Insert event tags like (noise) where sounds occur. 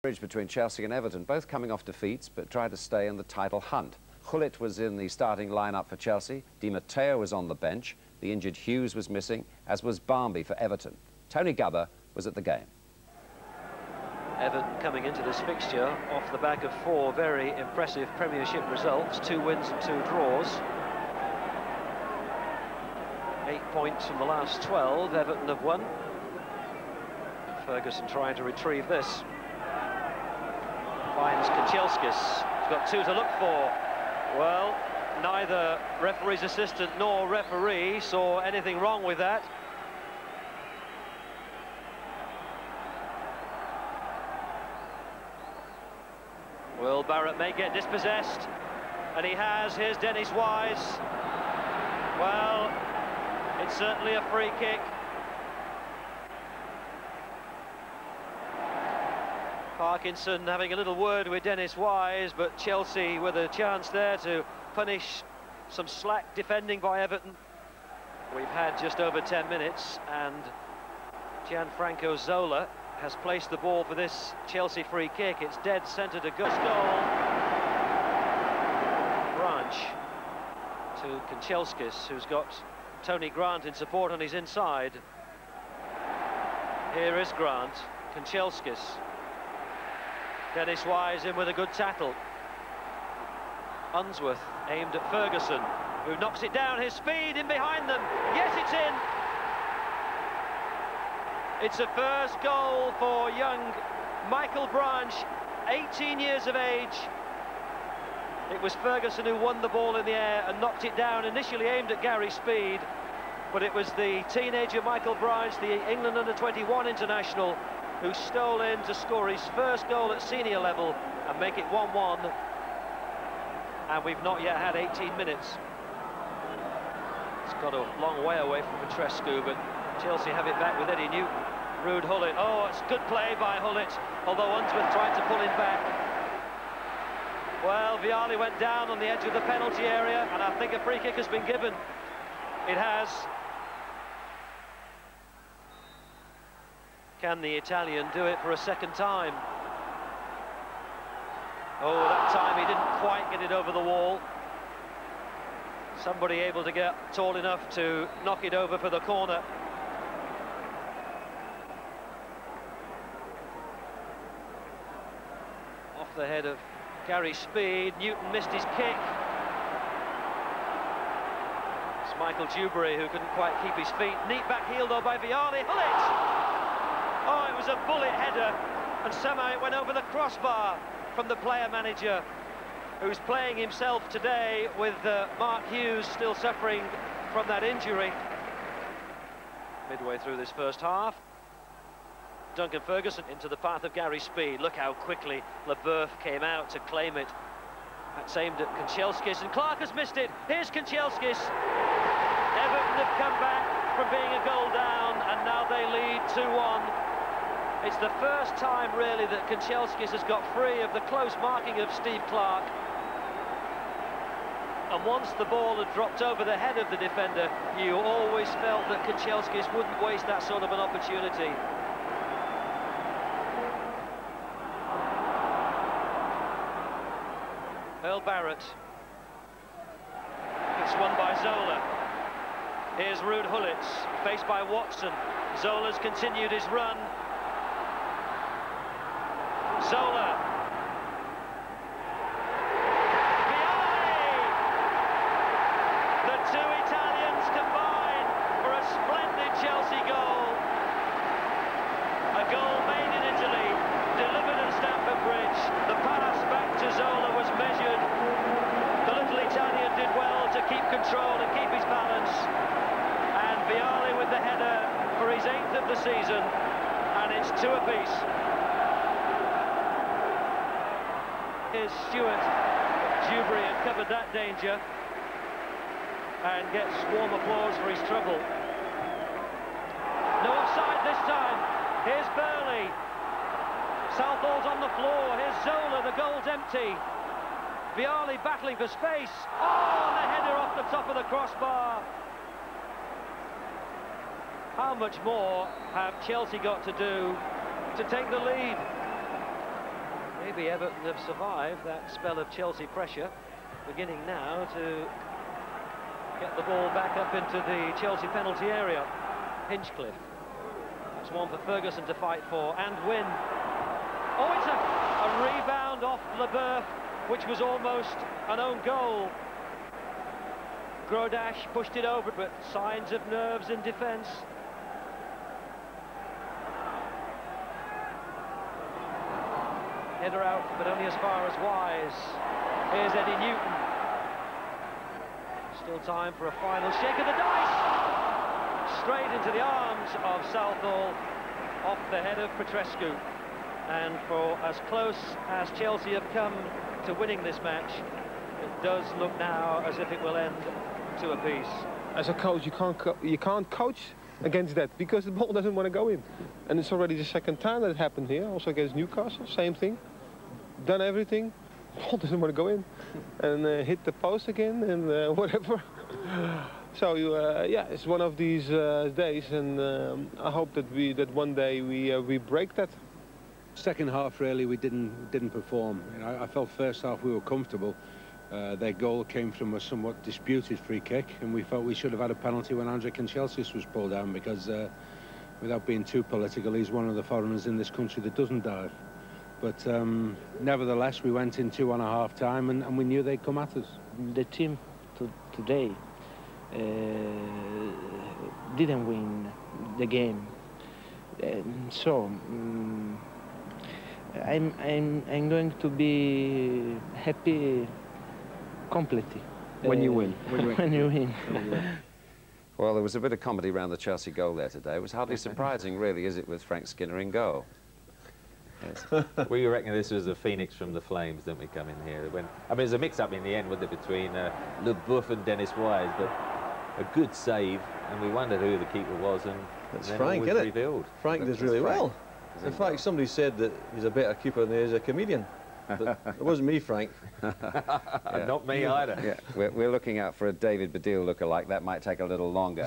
bridge between Chelsea and Everton, both coming off defeats but tried to stay in the title hunt. Gullit was in the starting lineup for Chelsea, Di Matteo was on the bench, the injured Hughes was missing, as was Barmby for Everton. Tony Gubba was at the game. Everton coming into this fixture off the back of four very impressive Premiership results, two wins and two draws. Eight points from the last 12, Everton have won. Ferguson trying to retrieve this finds Kanchelskis. He's got two to look for. Well, neither referee's assistant nor referee saw anything wrong with that. Will Barrett may get dispossessed, and he has. Here's Dennis Wise. Well, it's certainly a free kick. Parkinson having a little word with Dennis Wise, but Chelsea with a chance there to punish some slack defending by Everton. We've had just over 10 minutes, and Gianfranco Zola has placed the ball for this Chelsea free kick. It's dead centre to Gus goal. Branch to Kanchelskis, who's got Tony Grant in support on his inside. Here is Grant, Kanchelskis Dennis Wise in with a good tackle. Unsworth aimed at Ferguson, who knocks it down, his speed in behind them. Yes, it's in. It's a first goal for young Michael Branch, 18 years of age. It was Ferguson who won the ball in the air and knocked it down, initially aimed at Gary Speed, but it was the teenager Michael Branch, the England under-21 international, who stole in to score his first goal at senior level and make it 1-1. And we've not yet had 18 minutes. It's got a long way away from Petrescu, but Chelsea have it back with Eddie Newton. Ruud Gullit. Oh, it's good play by Gullit, although Unsworth tried to pull him back. Well, Vialli went down on the edge of the penalty area, and I think a free kick has been given. It has. Can the Italian do it for a second time? Oh, that time he didn't quite get it over the wall. Somebody able to get tall enough to knock it over for the corner. Off the head of Gary Speed. Newton missed his kick. It's Michael Duberry who couldn't quite keep his feet. Neat back heel though by Vialli. Gullit! Was a bullet header, and somehow it went over the crossbar from the player manager, who's playing himself today with uh, Mark Hughes still suffering from that injury. Midway through this first half. Duncan Ferguson into the path of Gary Speed. Look how quickly Leboeuf came out to claim it. That's aimed at Kanchelskis, and Clarke has missed it. Here's Kanchelskis. Everton have come back from being a goal down, and now they lead 2-1. It's the first time, really, that Kanchelskis has got free of the close marking of Steve Clarke. And once the ball had dropped over the head of the defender, you always felt that Kanchelskis wouldn't waste that sort of an opportunity. Earl Barrett. It's won by Zola. Here's Ruud Gullit, faced by Watson. Zola's continued his run. Zola. Vialli! The two Italians combine for a splendid Chelsea goal. A goal made in Italy, delivered at Stamford Bridge. The pass back to Zola was measured. The little Italian did well to keep control and keep his balance. And Vialli with the header for his eighth of the season. And it's two apiece. Here's Stuart. Duberry had covered that danger and gets warm applause for his trouble. No offside this time. Here's Burley. Southall's on the floor. Here's Zola. The goal's empty. Vialli battling for space. Oh, the header off the top of the crossbar. How much more have Chelsea got to do to take the lead? Maybe Everton have survived that spell of Chelsea pressure, beginning now to get the ball back up into the Chelsea penalty area. Hinchcliffe. That's one for Ferguson to fight for and win. Oh, it's a, a rebound off Leboeuf, which was almost an own goal. Grodås pushed it over, but signs of nerves in defence. Header out, but only as far as Wise. Here's Eddie Newton. Still time for a final shake of the dice. Straight into the arms of Southall, off the head of Petrescu. And for as close as Chelsea have come to winning this match, it does look now as if it will end to a piece. As a coach, you can't you can't coach against that because the ball doesn't want to go in. And it's already the second time that it happened here, also against Newcastle, same thing. Done everything, (laughs) ball doesn't want to go in. And uh, hit the post again and uh, (laughs) whatever. so uh, yeah, it's one of these uh, days and um, I hope that we that one day we uh, we break that. Second half, really, we didn't didn't perform. You know, I felt first half we were comfortable. Uh, their goal came from a somewhat disputed free kick, and we felt we should have had a penalty when Andre Kanchelskis was pulled down because, uh, without being too political, he's one of the foreigners in this country that doesn't dive. But um, nevertheless, we went in two and a half time, and, and we knew they'd come at us. The team to today uh, didn't win the game, so. Um, I'm, I'm, I'm going to be happy completely. When you (laughs) win. When you win. when you win. well, there was a bit of comedy around the Chelsea goal there today. It was hardly surprising, really, is it, with Frank Skinner in goal? Yes. (laughs) we reckon this was a phoenix from the flames, didn't we, come in here? When, I mean, it was a mix-up in the end, wasn't it, between uh, Leboeuf and Dennis Wise, but a good save, and we wondered who the keeper was, and That's then Frank, it was isn't it? revealed. Frank does really Frank. well. In fact, somebody said that he's a better keeper than he is a comedian. But it wasn't me, Frank. (laughs) And Not me either. Yeah, we're, we're looking out for a David Baddiel lookalike. That might take a little longer.